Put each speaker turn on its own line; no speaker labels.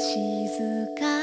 静か